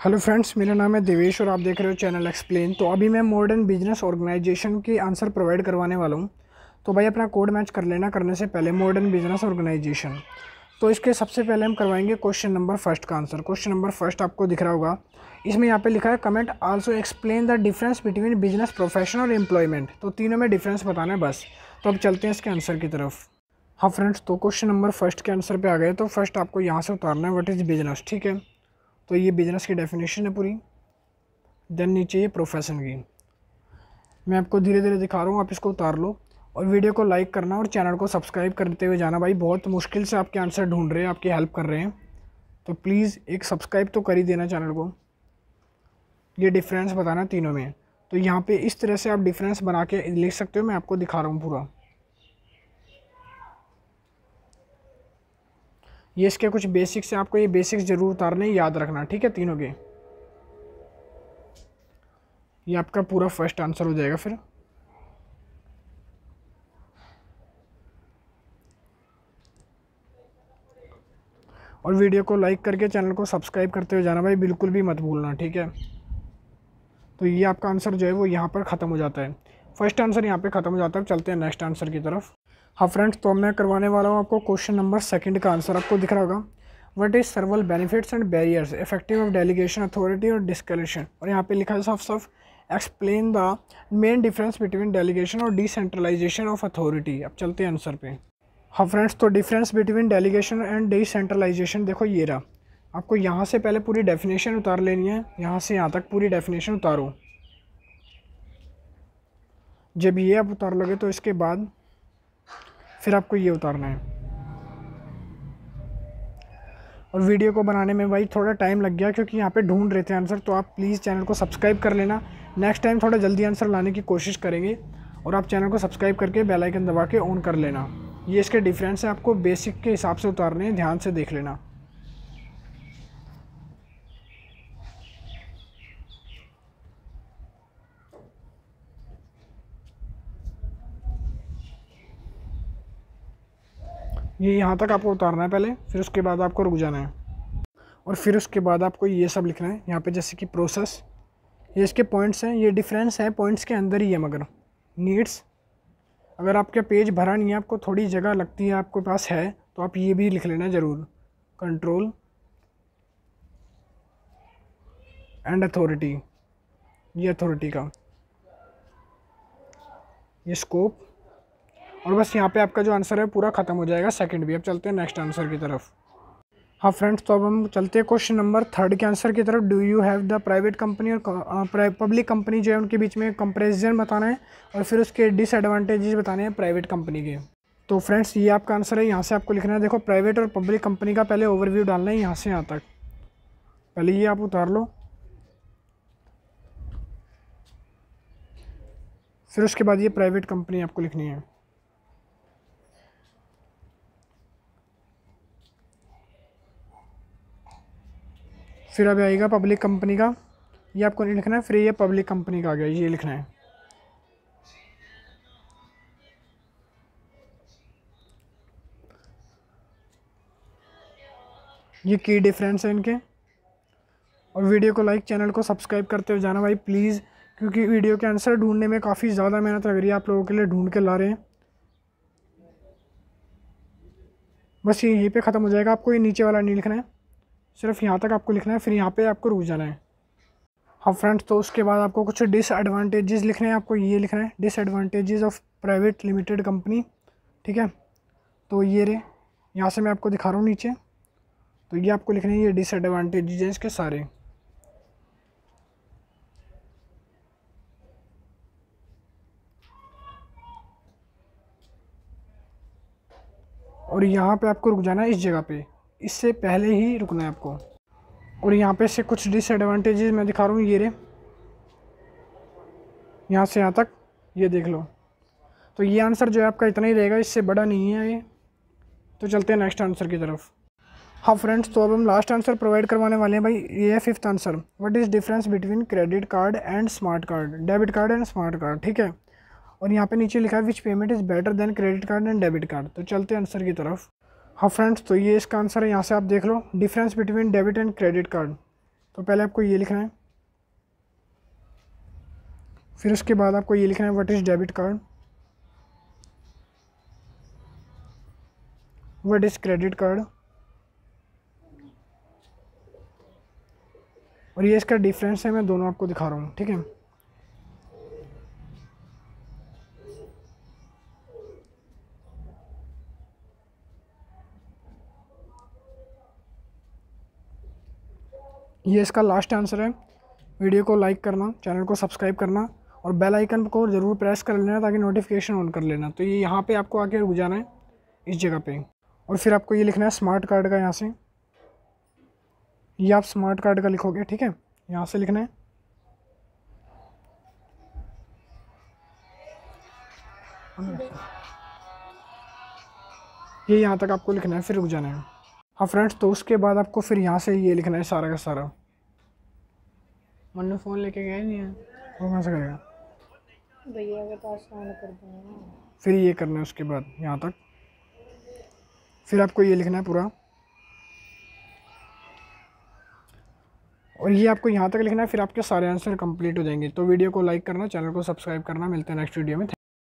Hello friends मेरा नाम है देवेश और आप देख रहे हो चैनल एक्सप्लेन तो अभी मैं मॉडर्न बिज़नेस ऑर्गेनाइजेशन की आंसर प्रोवाइड करवाने वाला हूँ। तो भाई अपना कोड मैच कर लेना करने से पहले मॉडर्न बिज़नेस ऑर्गेनाइजेशन तो इसके सबसे पहले हम करवाएँगे क्वेश्चन नंबर फ़र्स्ट का आंसर क्वेश्चन नंबर फ़र्स्ट आपको दिख रहा होगा। इसमें यहाँ पे लिखा है comment also explain the difference between business profession और एम्प्लॉयमेंट तो तीनों में डिफरेंस बताना है बस। तो अब चलते हैं इसके आंसर की तरफ़। हाँ फ्रेंड्स तो क्वेश्चन नंबर फ़र्स्ट के आंसर पे आ गए। तो फ़र्स्ट आपको यहाँ से उतारना है व्हाट इज़ बिज़नेस ठीक है? तो ये बिज़नेस की डेफिनेशन है पूरी। देन नीचे ये प्रोफेशन की। मैं आपको धीरे धीरे दिखा रहा हूँ, आप इसको उतार लो। और वीडियो को लाइक करना और चैनल को सब्सक्राइब करते हुए जाना भाई। बहुत मुश्किल से आपके आंसर ढूंढ रहे हैं, आपकी हेल्प कर रहे हैं। तो प्लीज़ एक सब्सक्राइब तो कर ही देना चैनल को। ये डिफरेंस बताना तीनों में। तो यहाँ पे इस तरह से आप डिफरेंस बना के लिख सकते हो, मैं आपको दिखा रहा हूँ पूरा। ये इसके कुछ बेसिक्स हैं, आपको ये बेसिक्स ज़रूर उतारने याद रखना, ठीक है, तीनों के। ये आपका पूरा फ़र्स्ट आंसर हो जाएगा फिर। और वीडियो को लाइक करके चैनल को सब्सक्राइब करते हुए जाना भाई, बिल्कुल भी मत भूलना, ठीक है। तो ये आपका आंसर जो है वो यहाँ पर ख़त्म हो जाता है। फ़र्स्ट आंसर यहाँ पे ख़त्म हो जाता है चलते हैं नेक्स्ट आंसर की तरफ़। हाँ फ्रेंड्स तो मैं करवाने वाला हूँ आपको क्वेश्चन नंबर सेकंड का आंसर आपको दिख रहा होगा what is several benefits and barriers effective of delegation authority और डिस्कलेशन और यहाँ पे लिखा है साफ़ साफ़ explain the main difference between delegation और डिसेंट्रलाइजेशन ऑफ़ अथॉरिटी अब चलते हैं आंसर पे। हाँ फ्रेंड्स तो difference between delegation and decentralisation देखो ये रहा। आपको यहाँ से पहले पूरी डेफिनेशन उतार लेनी है, यहाँ से यहाँ तक पूरी डेफिनेशन उतारो। जब ये आप उतार लोगे तो इसके बाद फिर आपको ये उतारना है। और वीडियो को बनाने में भाई थोड़ा टाइम लग गया क्योंकि यहाँ पे ढूंढ रहे थे आंसर तो आप प्लीज़ चैनल को सब्सक्राइब कर लेना। नेक्स्ट टाइम थोड़ा जल्दी आंसर लाने की कोशिश करेंगे और आप चैनल को सब्सक्राइब करके बेल आइकन दबा के ऑन कर लेना। ये इसके डिफरेंस है, आपको बेसिक के हिसाब से उतारने हैं, ध्यान से देख लेना। ये यहाँ तक आपको उतारना है पहले, फिर उसके बाद आपको रुक जाना है। और फिर उसके बाद आपको ये सब लिखना है। यहाँ पे जैसे कि प्रोसेस ये इसके पॉइंट्स हैं, ये डिफरेंस है पॉइंट्स के अंदर ही है मगर। नीड्स अगर आपका पेज भरा नहीं है, आपको थोड़ी जगह लगती है, आपके पास है तो आप ये भी लिख लेना ज़रूर। कंट्रोल एंड अथॉरिटी ये अथॉरिटी का। ये स्कोप और बस यहाँ पे आपका जो आंसर है पूरा ख़त्म हो जाएगा सेकंड भी। अब चलते हैं नेक्स्ट आंसर की तरफ़। हाँ फ्रेंड्स तो अब हम चलते हैं क्वेश्चन नंबर थर्ड के आंसर की तरफ़। Do you have the private company और पब्लिक कंपनी जो है उनके बीच में कंपेरिजन बताना है और फिर उसके डिसएडवांटेजेस बताने हैं प्राइवेट कंपनी के। तो फ्रेंड्स ये आपका आंसर है, यहाँ से आपको लिखना है। देखो प्राइवेट और पब्लिक कंपनी का पहले ओवरव्यू डालना है, यहाँ से यहाँ तक। पहले ये आप उतार लो। फिर उसके बाद ये प्राइवेट कंपनी आपको लिखनी है। फिर अभी आएगा पब्लिक कंपनी का। ये आपको नहीं लिखना है, फिर ये पब्लिक कंपनी का आ गया, ये लिखना है। ये की डिफरेंस है इनके। और वीडियो को लाइक चैनल को सब्सक्राइब करते हुए जाना भाई प्लीज़ क्योंकि वीडियो के आंसर ढूँढने में काफ़ी ज़्यादा मेहनत लग रही है, आप लोगों के लिए ढूंढ के ला रहे हैं। बस ये, यहीं पे ख़त्म हो जाएगा, आपको ये नीचे वाला नहीं लिखना है। सिर्फ़ यहाँ तक आपको लिखना है, फिर यहाँ पे आपको रुक जाना है। हाँ फ्रेंड्स तो उसके बाद आपको कुछ डिसएडवांटेजेस लिखने हैं, आपको ये लिखना है disadvantages of private limited company ठीक है? तो ये रे यहाँ से मैं आपको दिखा रहा हूँ नीचे। तो ये आपको लिखना है, ये डिसएडवांटेजेस इसके सारे। और यहाँ पे आपको रुक जाना है इस जगह पे। इससे पहले ही रुकना है आपको। और यहाँ पे से कुछ डिसएडवांटेजेस मैं दिखा रहा हूँ, ये रे यहाँ से यहाँ तक ये देख लो। तो ये आंसर जो है आपका इतना ही रहेगा, इससे बड़ा नहीं है ये। तो चलते हैं नेक्स्ट आंसर की तरफ़। हाँ फ्रेंड्स तो अब हम लास्ट आंसर प्रोवाइड करवाने वाले हैं भाई। ये है fifth answer what is difference between credit card and smart card debit card and smart card ठीक है? और यहाँ पे नीचे लिखा है which payment is better than credit card and debit card तो चलते हैं आंसर की तरफ़। हाँ फ्रेंड्स तो ये इसका आंसर है, यहाँ से आप देख लो difference between debit and credit card तो पहले आपको ये लिखना है। फिर उसके बाद आपको ये लिखना है what is debit card what is credit card और ये इसका डिफरेंस है, मैं दोनों आपको दिखा रहा हूँ, ठीक है? ये इसका लास्ट आंसर है। वीडियो को लाइक करना चैनल को सब्सक्राइब करना और बेल आइकन को ज़रूर प्रेस कर लेना ताकि नोटिफिकेशन ऑन कर लेना। तो ये यहाँ पे आपको आके रुक जाना है, इस जगह पे। और फिर आपको ये लिखना है स्मार्ट कार्ड का यहाँ से। ये आप स्मार्ट कार्ड का लिखोगे, ठीक है? यहाँ से लिखना है। ये यहाँ तक आपको लिखना है, फिर रुक जाना है। हाँ फ्रेंड्स तो उसके बाद आपको फिर यहाँ से ये लिखना है सारा का सारा। मन्नू फ़ोन लेके गया नहीं है? वो कहाँ से करेगा? भैया के पास कर फिर ये करना है उसके बाद यहाँ तक। फिर आपको ये लिखना है पूरा। और ये आपको यहाँ तक लिखना है फिर आपके सारे आंसर कंप्लीट हो जाएँगे। तो वीडियो को लाइक करना चैनल को सब्सक्राइब करना। मिलते हैं नेक्स्ट वीडियो में।